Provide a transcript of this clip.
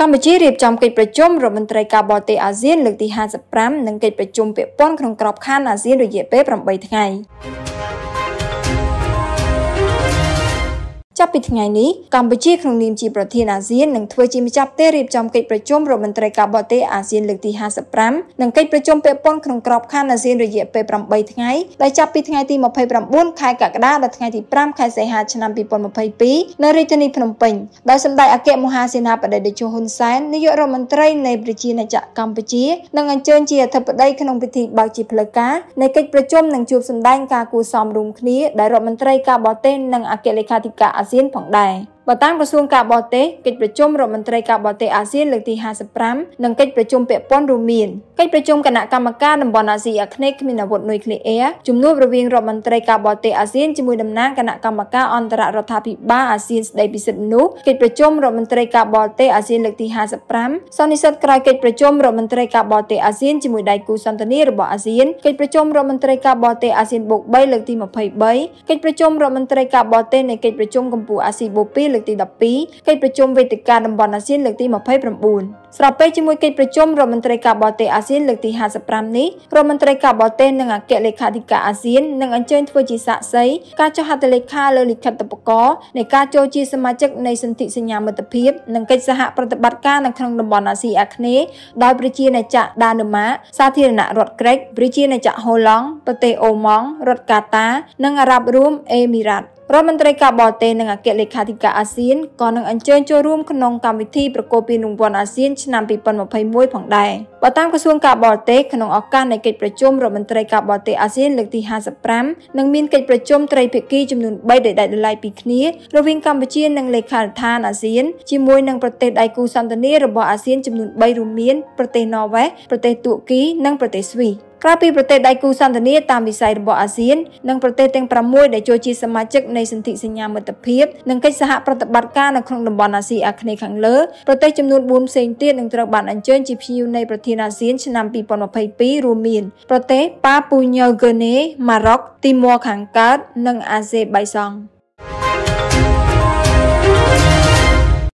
កម្ពុជារៀបចំកិច្ចប្រជុំរដ្ឋមន្ត្រីការបរទេសអាស៊ានលើកទី55និងកិច្ចប្រជុំពាក់ព័ន្ធក្នុងក្របខ័ណ្ឌអាស៊ានរយៈពេល8ថ្ងៃ ពីថ្ងៃនេះកម្ពុជាក្នុងនាមជាប្រធានអាស៊ាននឹងធ្វើជាម្ចាស់ផ្ទះរៀបចំកិច្ចប្រជុំរដ្ឋមន្ត្រីការបរទេសអាស៊ានលើកទី55និងកិច្ចប្រជុំពាក់ព័ន្ធក្នុងក្របខ័ណ្ឌអាស៊ានរយៈពេល8ថ្ងៃដែលចាប់ពីថ្ងៃទី29ខែកក្កដាដល់ថ្ងៃទី5ខែសីហាឆ្នាំ2022នៅរាជធានីភ្នំពេញដោយសម្ដេចអគ្គមហាសេនាបតីតេជោហ៊ុនសែននាយករដ្ឋមន្ត្រីនៃប្រជាណាចក្រកម្ពុជានឹងអញ្ជើញជាអធិបតីក្នុងពិធីបើកជាផ្លូវការនៃកិច្ចប្រជុំនិងជួបសម្ដែងការគូសមរួមគ្នាដែលរដ្ឋមន្ត្រីការបរទេសនិងអគ្គលេខាធិការអាស៊ានផងដែរ បើតាមក្រសួងការបរទេសកិច្ចប្រជុំរដ្ឋមន្ត្រីការបរទេសអាស៊ានលើកទី55និងកិច្ចប្រជុំពាក់ព័ន្ធរួមមានកិច្ចប្រជុំគណៈកម្មការតំបន់អាស៊ីអាគ្នេយ៍គ្មានអាវុធនុយក្លេអ៊ែរជំនួបរវាងរដ្ឋមន្ត្រីការបរទេសអាស៊ានជាមួយតំណាងគណៈកម្មការអន្តររដ្ឋាភិបាលអាស៊ានស្ដីពីសិទ្ធិមនុស្សកិច្ចប្រជុំរដ្ឋមន្ត្រីការបរទេសអាស៊ានលើកទី55សន្និសីទក្រោយកិច្ចប្រជុំរដ្ឋមន្ត្រីការបរទេសអាស៊ានជាមួយដៃគូសន្ទនារបស់អាស៊ានកិច្ចប្រជុំរដ្ឋមន្ត្រីការបរទេសអាស៊ានបូក3លើកទី23កិច្ចប្រជុំរដ្ឋមន្ត្រីការបរទេសនៃកិច្ចប្រជុំកម្ពុជាអាស៊ីបូ2លើកទី12កិច្ចប្រជុំវេទិកាតំបន់អាស៊ានលើកទី29 ស្របពេលជាមួយកិច្ចប្រជុំរដ្ឋមន្ត្រីការបរទេសអាស៊ានលើកទី55នេះរដ្ឋមន្ត្រីការបរទេសនិងអគ្គលេខាធិការអាស៊ាននឹងអញ្ជើញធ្វើជាសាក្សីការចុះហត្ថលេខាលើលិខិតបកកនៃការចូលជាសមាជិកនៃសន្ធិសញ្ញាមិត្តភាពនិងកិច្ចសហប្រតិបត្តិការនៅក្នុងតំបន់អាស៊ីអាគ្នេយ៍ដោយប្រជាណាចក្រដាណឺម៉ាសាធារណរដ្ឋក្រិកប្រជាណាចក្រហូឡង់ប្រទេសអូម៉ង់រដ្ឋកាតា និងអារ៉ាប់រួមអេមីរ៉ាត់រដ្ឋមន្ត្រីការបរទេសនិងអគ្គលេខាធិការអាស៊ានក៏នឹងអញ្ជើញចូលរួមក្នុងកម្មវិធីប្រកួតពានរង្វាន់អាស៊ានឆ្នាំ2021ផងដែរបើតាមក្រសួងការបរទេសក្នុងឱកាសនៃកិច្ចប្រជុំរដ្ឋមន្ត្រីការបរទេសអាស៊ានលើកទី55នឹងមានកិច្ចប្រជុំត្រីភាគីចំនួន3ដែលដាច់ដោយឡែកពីគ្នារវាងកម្ពុជានិងលេខាដ្ឋានអាស៊ានជាមួយនឹងប្រទេសដៃគូសន្ទនារបស់អាស៊ានចំនួន3រួមមានប្រទេសន័រវេសប្រទេសទួរគីនិងប្រទេសស្វីស ក្រៅពីប្រទេសដៃគូសន្ទនាតាមវិស័យរបស់អាស៊ាននិងប្រទេសទាំង6ដែលចូលជាសមាជិកនៃសន្ធិសញ្ញាមិត្តភាពនិងកិច្ចសហប្រតិបត្តិការនៅក្នុងតំបន់អាស៊ីអាគ្នេយ៍ខាងលើប្រទេសចំនួន4ផ្សេងទៀតនឹងត្រូវបានអញ្ជើញជាភ្ញៀវនៃប្រធានអាស៊ានឆ្នាំ2022រួមមានប្រទេសប៉ាពូញ៉ូហ្គឺណេម៉ារ៉ុកទីម៉័រខាងកើតនិងអាហ្សេបៃសង់